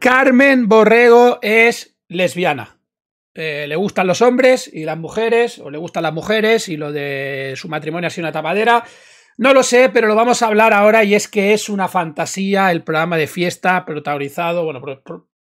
Carmen Borrego es lesbiana. Eh, le gustan los hombres y las mujeres, o le gustan las mujeres y lo de su matrimonio ha sido una tapadera. No lo sé, pero lo vamos a hablar ahora y es que es una fantasía el programa de fiesta protagonizado, bueno,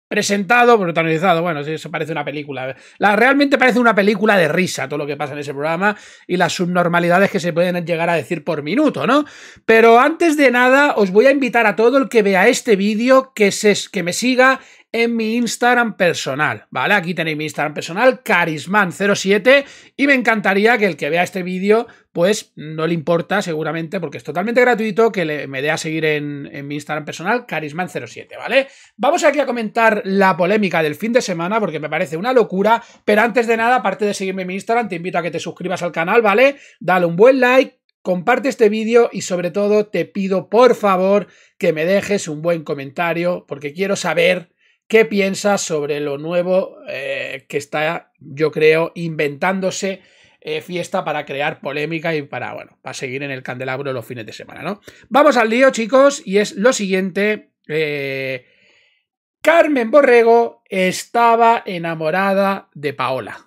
presentado, protagonizado, bueno, sí, eso parece una película. La, realmente parece una película de risa todo lo que pasa en ese programa y las subnormalidades que se pueden llegar a decir por minuto, ¿no? Pero antes de nada, os voy a invitar a todo el que vea este vídeo que, se, que me siga en mi Instagram personal, ¿vale? Aquí tenéis mi Instagram personal, carisman07, y me encantaría que el que vea este vídeo, pues no le importa seguramente, porque es totalmente gratuito, que me dé a seguir en, en mi Instagram personal, carisman07, ¿vale? Vamos aquí a comentar la polémica del fin de semana, porque me parece una locura, pero antes de nada, aparte de seguirme en mi Instagram, te invito a que te suscribas al canal, ¿vale? Dale un buen like, comparte este vídeo y sobre todo te pido por favor que me dejes un buen comentario porque quiero saber ¿Qué piensas sobre lo nuevo eh, que está, yo creo, inventándose eh, fiesta para crear polémica y para, bueno, para seguir en el candelabro los fines de semana, ¿no? Vamos al lío, chicos, y es lo siguiente. Eh, Carmen Borrego estaba enamorada de Paola.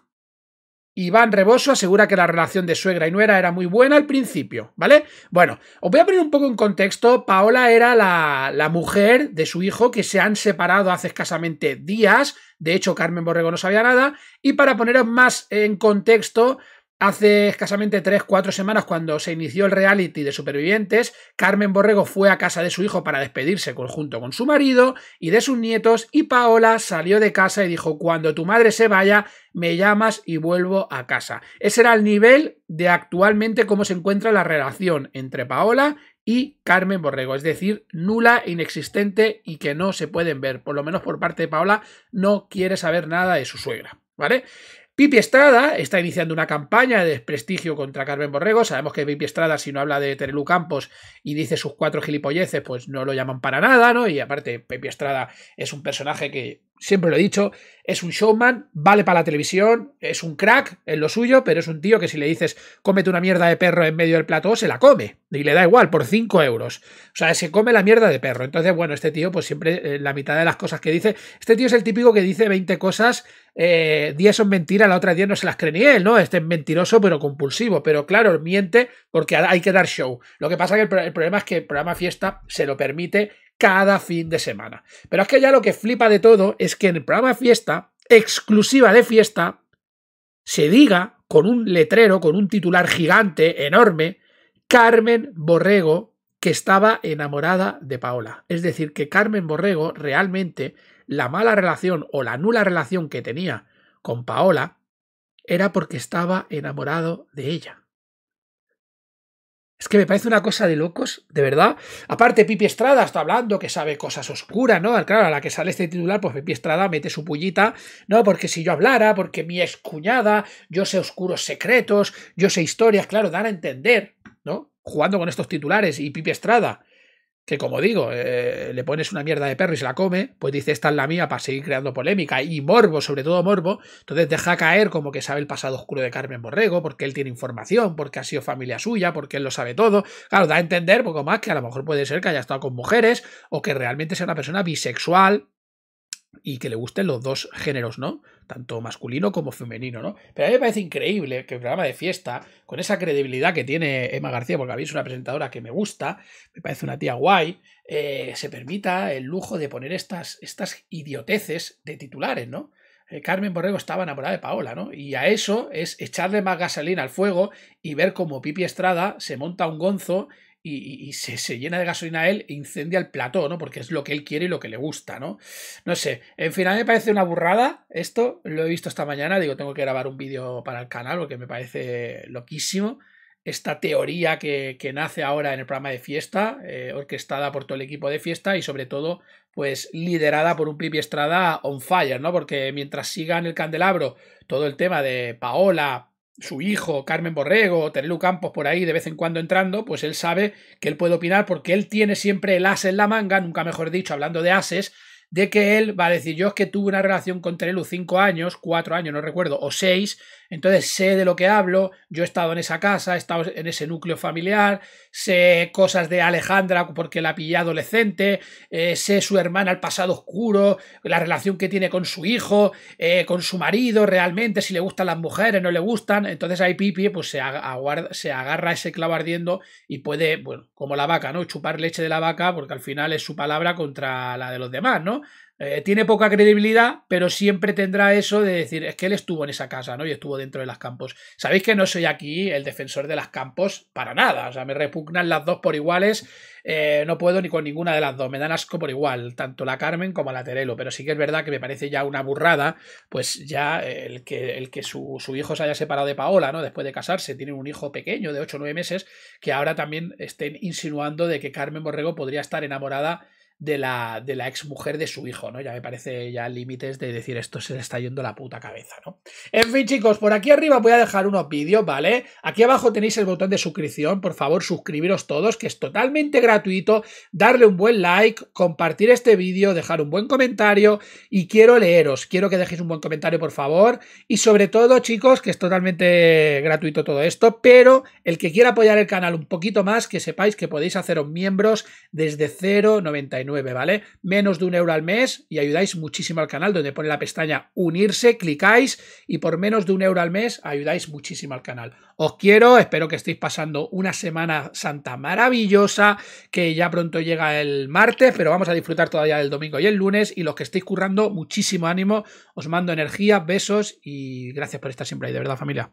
Iván Reboso asegura que la relación de suegra y nuera era muy buena al principio, ¿vale? Bueno, os voy a poner un poco en contexto. Paola era la, la mujer de su hijo que se han separado hace escasamente días. De hecho, Carmen Borrego no sabía nada. Y para poneros más en contexto, Hace escasamente 3-4 semanas, cuando se inició el reality de supervivientes, Carmen Borrego fue a casa de su hijo para despedirse junto con su marido y de sus nietos, y Paola salió de casa y dijo: Cuando tu madre se vaya, me llamas y vuelvo a casa. Ese era el nivel de actualmente cómo se encuentra la relación entre Paola y Carmen Borrego, es decir, nula, inexistente y que no se pueden ver. Por lo menos por parte de Paola, no quiere saber nada de su suegra. ¿Vale? Pipi Estrada está iniciando una campaña de desprestigio contra Carmen Borrego. Sabemos que Pipi Estrada, si no habla de Terelu Campos y dice sus cuatro gilipolleces, pues no lo llaman para nada, ¿no? Y aparte, Pipi Estrada es un personaje que siempre lo he dicho, es un showman, vale para la televisión, es un crack en lo suyo, pero es un tío que si le dices cómete una mierda de perro en medio del plató, se la come. Y le da igual, por 5 euros. O sea, se come la mierda de perro. Entonces, bueno, este tío, pues siempre, eh, la mitad de las cosas que dice, este tío es el típico que dice 20 cosas, 10 eh, son mentiras, la otra 10 no se las cree ni él, ¿no? Este es mentiroso, pero compulsivo. Pero claro, miente porque hay que dar show. Lo que pasa que el problema es que el programa Fiesta se lo permite cada fin de semana. Pero es que ya lo que flipa de todo es que en el programa fiesta, exclusiva de fiesta, se diga con un letrero, con un titular gigante, enorme, Carmen Borrego, que estaba enamorada de Paola. Es decir, que Carmen Borrego realmente la mala relación o la nula relación que tenía con Paola era porque estaba enamorado de ella. Es que me parece una cosa de locos, de verdad. Aparte, Pipi Estrada está hablando que sabe cosas oscuras, ¿no? Claro, a la que sale este titular, pues Pipi Estrada mete su pullita, ¿no? Porque si yo hablara, porque mi excuñada, yo sé oscuros secretos, yo sé historias, claro, dan a entender, ¿no? Jugando con estos titulares y Pipi Estrada que como digo, eh, le pones una mierda de perro y se la come, pues dice esta es la mía para seguir creando polémica y morbo, sobre todo morbo, entonces deja caer como que sabe el pasado oscuro de Carmen Borrego, porque él tiene información, porque ha sido familia suya, porque él lo sabe todo. Claro, da a entender poco más que a lo mejor puede ser que haya estado con mujeres o que realmente sea una persona bisexual y que le gusten los dos géneros, ¿no? Tanto masculino como femenino, ¿no? Pero a mí me parece increíble que el programa de fiesta, con esa credibilidad que tiene Emma García, porque a mí es una presentadora que me gusta, me parece una tía guay, eh, se permita el lujo de poner estas, estas idioteces de titulares, ¿no? Eh, Carmen Borrego estaba enamorada de Paola, ¿no? Y a eso es echarle más gasolina al fuego y ver cómo Pipi Estrada se monta un gonzo y, se, llena de gasolina a él e incendia el plató, ¿no? Porque es lo que él quiere y lo que le gusta, ¿no? No sé, en fin, a mí me parece una burrada esto, lo he visto esta mañana, digo, tengo que grabar un vídeo para el canal porque me parece loquísimo esta teoría que, nace ahora en el programa de fiesta, eh, orquestada por todo el equipo de fiesta y sobre todo, pues liderada por un Pipi Estrada on fire, ¿no? Porque mientras siga en el candelabro todo el tema de Paola, su hijo, Carmen Borrego, Terelu Campos por ahí de vez en cuando entrando, pues él sabe que él puede opinar porque él tiene siempre el as en la manga, nunca mejor dicho, hablando de ases, de que él va a decir, yo es que tuve una relación con Terelu cinco años, cuatro años, no recuerdo, o seis, entonces sé de lo que hablo, yo he estado en esa casa, he estado en ese núcleo familiar, sé cosas de Alejandra porque la pillé adolescente, eh, sé su hermana el pasado oscuro, la relación que tiene con su hijo, eh, con su marido realmente, si le gustan las mujeres, no le gustan, entonces ahí Pipi pues se, se agarra ese clavo ardiendo y puede, bueno, como la vaca, ¿no? Chupar leche de la vaca porque al final es su palabra contra la de los demás, ¿no? Eh, tiene poca credibilidad, pero siempre tendrá eso de decir, es que él estuvo en esa casa, ¿no? Y estuvo dentro de las campos. Sabéis que no soy aquí el defensor de las campos para nada, o sea, me repugnan las dos por iguales, eh, no puedo ni con ninguna de las dos, me dan asco por igual, tanto la Carmen como la Terelo, pero sí que es verdad que me parece ya una burrada, pues ya el que, el que su, su hijo se haya separado de Paola, ¿no? Después de casarse, tiene un hijo pequeño de 8 o 9 meses, que ahora también estén insinuando de que Carmen Borrego podría estar enamorada de la, de la ex mujer de su hijo, ¿no? Ya me parece ya límites de decir esto se le está yendo la puta cabeza, ¿no? En fin, chicos, por aquí arriba voy a dejar unos vídeos, ¿vale? Aquí abajo tenéis el botón de suscripción, por favor, suscribiros todos, que es totalmente gratuito, darle un buen like, compartir este vídeo, dejar un buen comentario y quiero leeros, quiero que dejéis un buen comentario, por favor, y sobre todo, chicos, que es totalmente gratuito todo esto, pero el que quiera apoyar el canal un poquito más, que sepáis que podéis haceros miembros desde 0.99 ¿vale? Menos de un euro al mes y ayudáis muchísimo al canal, donde pone la pestaña unirse, clicáis y por menos de un euro al mes ayudáis muchísimo al canal. Os quiero, espero que estéis pasando una semana santa maravillosa, que ya pronto llega el martes, pero vamos a disfrutar todavía del domingo y el lunes y los que estéis currando, muchísimo ánimo, os mando energía, besos y gracias por estar siempre ahí, de verdad familia.